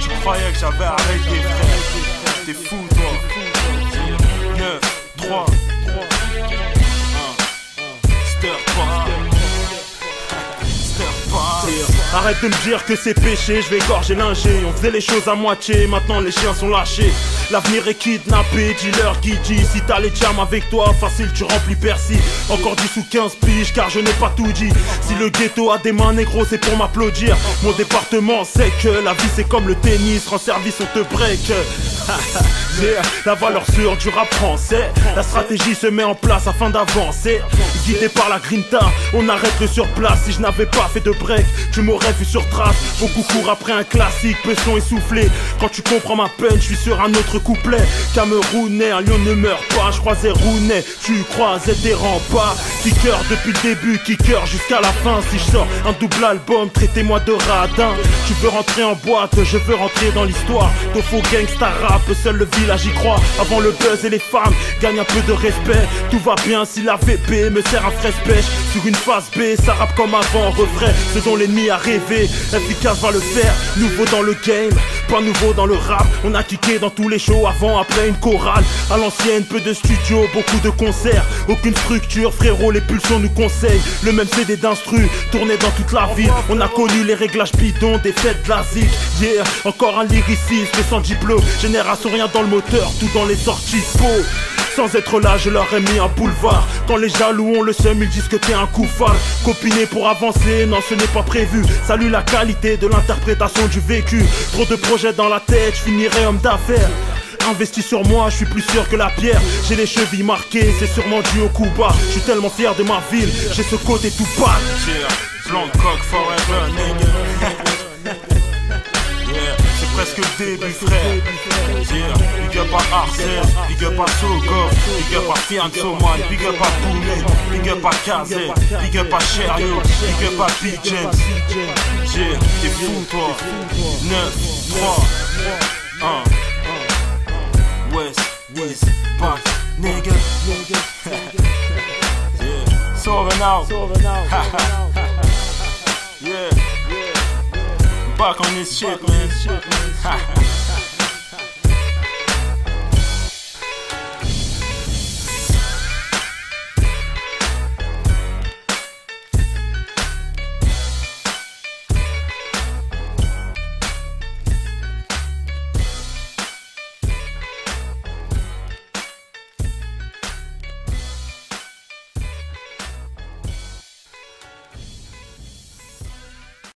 tu croyais que j'avais arrêté. T'es fou, toi. 9, 3, 3, 1. Arrête de me dire que c'est péché, je vais gorger l'ingé. On faisait les choses à moitié, maintenant les chiens sont lâchés. L'avenir est kidnappé, dealer qui dit Si t'as les jams avec toi, facile tu remplis Percy. Encore 10 ou 15 piges, car je n'ai pas tout dit. Si le ghetto a des mains négro, c'est pour m'applaudir. Mon département sait que la vie c'est comme le tennis, rend service, on te break. La valeur sûre du rap français. La stratégie se met en place afin d'avancer. Guidé par la grinta, on arrête le surplace. Si je n'avais pas fait de break, tu m'aurais vu sur trace. Beaucoup courent après un classique, peu sont essoufflés. Quand tu comprends ma peine, je suis sur un autre couplet. Camerounais, un lion ne meurt pas. Je croisais Rounet, tu croisais des remparts. Kicker depuis le début, kicker jusqu'à la fin. Si je sors un double album, traitez-moi de radin. Tu veux rentrer en boîte, je veux rentrer dans l'histoire. Tofu gangsta rap, seul le village y croit. Avant le buzz et les femmes gagnent un peu de respect. Tout va bien si la VP me sert un fraise pêche. Sur une phase B, ça rappe comme avant, refrain. Ce dont l'ennemi a rêvé, efficace va le faire. Nouveau dans le game, pas nouveau dans le rap. On a kické dans tous les shows avant, après une chorale. À l'ancienne, peu de studios, beaucoup de concerts. Aucune structure, frérot, les pulsions nous conseillent. Le même CD d'instru, tourné dans toute la ville. On a connu les réglages bidons, des fêtes de la zik. Yeah, encore un lyriciste sans diplôme. Génération rien dans le moteur, tout dans les sorties faux. Sans être là, je leur ai mis un boulevard. Quand les jaloux ont le seum, ils disent que t'es un couffard. Copiné pour avancer, non, ce n'est pas prévu. Salut la qualité de l'interprétation du vécu. Trop de projets dans la tête, je finirai homme d'affaires. Investi sur moi, je suis plus sûr que la pierre. J'ai les chevilles marquées, c'est sûrement dû au coup bas. Je suis tellement fier de ma ville, j'ai ce côté tout pâle. Début, frère. Yeah, big up à Arcel, big up à Sogov, big up à Fianso, man, big up à Boulet, big up à Kazé, big up à Cherio, big up à Big James. Yeah, t'es fou, toi. 9, 3, 1. West, East, back, nigga. yeah, soaring out. yeah. Back on this shit, man.